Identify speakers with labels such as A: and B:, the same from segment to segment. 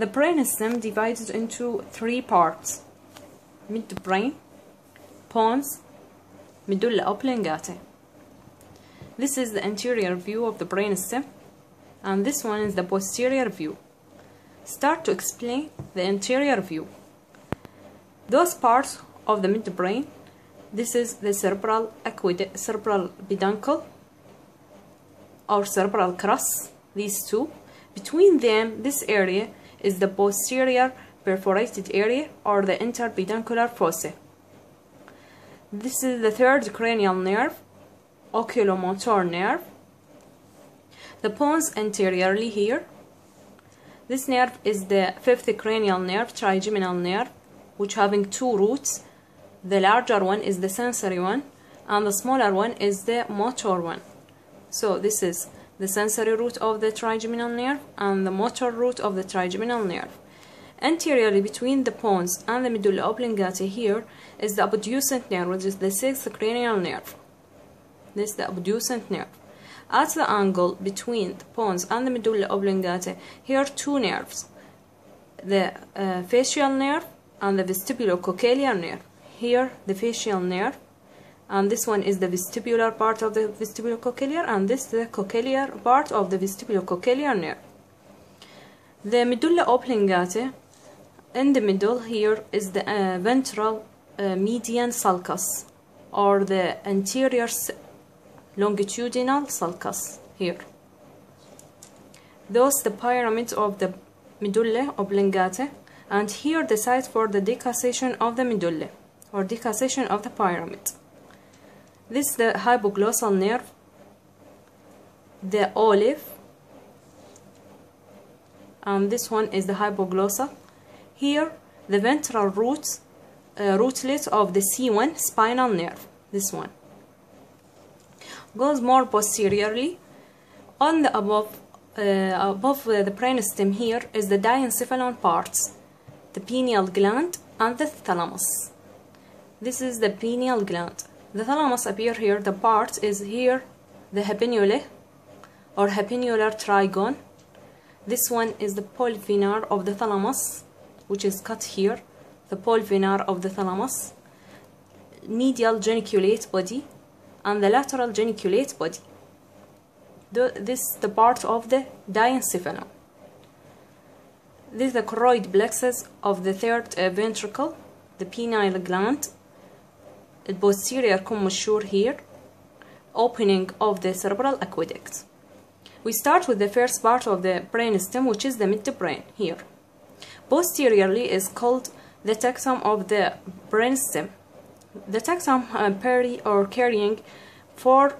A: The brainstem divided into three parts midbrain, pons, medulla oblongata. This is the anterior view of the brainstem, and this one is the posterior view. Start to explain the anterior view. Those parts of the midbrain, this is the cerebral aqueduct, cerebral peduncle or cerebral crus, these two. Between them, this area is the posterior perforated area or the interpeduncular fossa. This is the third cranial nerve, oculomotor nerve. The pons anteriorly here. This nerve is the fifth cranial nerve, trigeminal nerve, which having two roots. The larger one is the sensory one, and the smaller one is the motor one. So this is the sensory root of the trigeminal nerve and the motor root of the trigeminal nerve. Anteriorly between the pons and the medulla oblongata here is the abducent nerve, which is the sixth cranial nerve. This is the abducent nerve. At the angle between the pons and the medulla oblongata, here are two nerves, the uh, facial nerve and the vestibulocochlear nerve. Here the facial nerve and this one is the vestibular part of the vestibulocochlear and this the cochlear part of the vestibulocochlear nerve. The medulla oblongata in the middle here is the uh, ventral uh, median sulcus or the anterior longitudinal sulcus here. Those the pyramid of the medulla oblongata and here the site for the decussation of the medulla or decussation of the pyramid. This is the hypoglossal nerve, the olive, and this one is the hypoglossal. Here, the ventral roots, uh, rootlet of the C1 spinal nerve, this one. Goes more posteriorly. On the above, uh, above the brainstem here is the diencephalon parts, the pineal gland and the thalamus. This is the pineal gland. The thalamus appear here. The part is here, the habenula or habenular trigone. This one is the pulvinar of the thalamus, which is cut here. The pulvinar of the thalamus, medial geniculate body, and the lateral geniculate body. The, this the part of the diencephalon. This is the choroid plexus of the third uh, ventricle, the pineal gland, the posterior commissure here, opening of the cerebral aqueduct. We start with the first part of the brainstem, which is the midbrain here. Posteriorly is called the tectum of the brainstem. The tectum uh, peri or carrying four,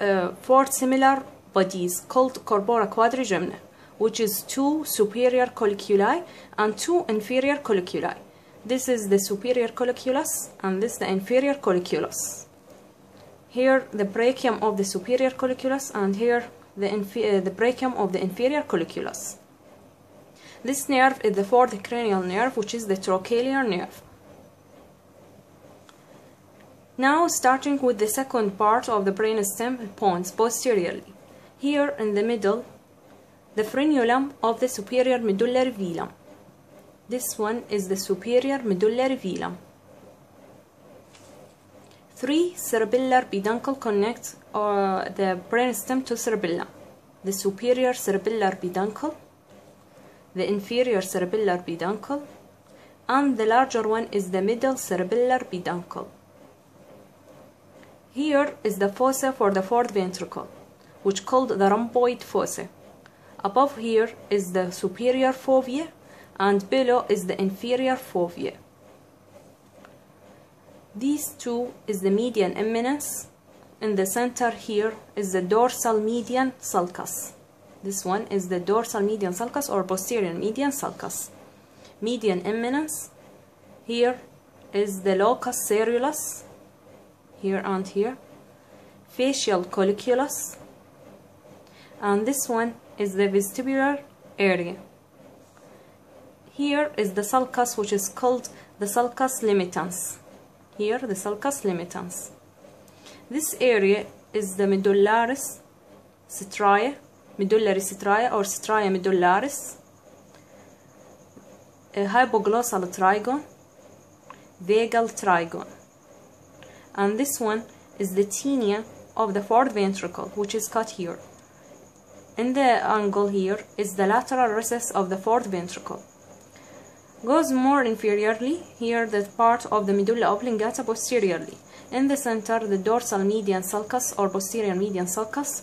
A: uh, four similar bodies called corpora quadrigemina, which is two superior colliculi and two inferior colliculi. This is the superior colliculus and this the inferior colliculus. Here the brachium of the superior colliculus and here the, uh, the brachium of the inferior colliculus. This nerve is the fourth cranial nerve which is the trochlear nerve. Now starting with the second part of the brainstem pons posteriorly. Here in the middle the frenulum of the superior medullary velum. This one is the superior medullary velum. Three cerebellar peduncle connect uh, the brainstem to cerebellum. The superior cerebellar peduncle, the inferior cerebellar peduncle, and the larger one is the middle cerebellar peduncle. Here is the fossa for the fourth ventricle, which called the rhomboid fossa. Above here is the superior fovea and below is the inferior fovea. These two is the median eminence. In the center here is the dorsal median sulcus. This one is the dorsal median sulcus or posterior median sulcus. Median eminence. Here is the locus coeruleus. Here and here. Facial colliculus. And this one is the vestibular area. Here is the sulcus which is called the sulcus limitans. Here the sulcus limitans. This area is the medullaris stria, medullary stria or stria medullaris. a hypoglossal trigone vagal trigone and this one is the taenia of the fourth ventricle which is cut here in the angle here is the lateral recess of the fourth ventricle goes more inferiorly. Here the part of the medulla oblongata posteriorly. In the center the dorsal median sulcus or posterior median sulcus.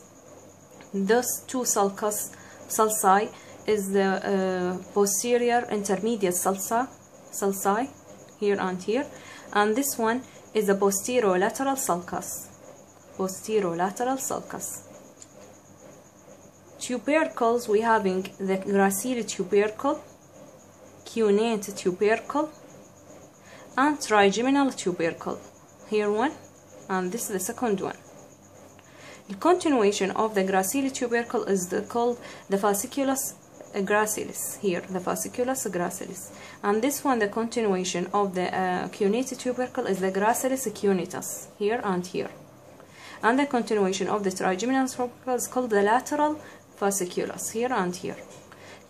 A: Those two sulcus sulci is the uh, posterior intermediate sulci sulci here and here. And this one is the posterolateral sulcus. Posterolateral sulcus. Tubercles we having the gracile tubercle cuneate tubercle and trigeminal tubercle. Here one and this is the second one. The continuation of the gracile tubercle is the, called the fasciculus gracilis. Here the fasciculus gracilis. And this one the continuation of the uh, cuneate tubercle is the gracilis cuneatus here and here. And the continuation of the trigeminal tubercle is called the lateral fasciculus. Here and here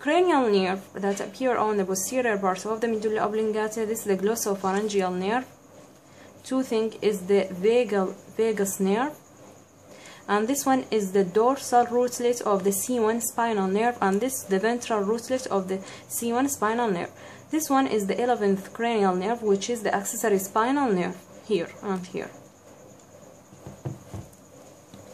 A: cranial nerve that appear on the posterior part of the medulla oblongata. This is the glossopharyngeal nerve. Two thing is the vagal vagus nerve. And this one is the dorsal rootlet of the C1 spinal nerve and this the ventral rootlet of the C1 spinal nerve. This one is the 11th cranial nerve which is the accessory spinal nerve here and here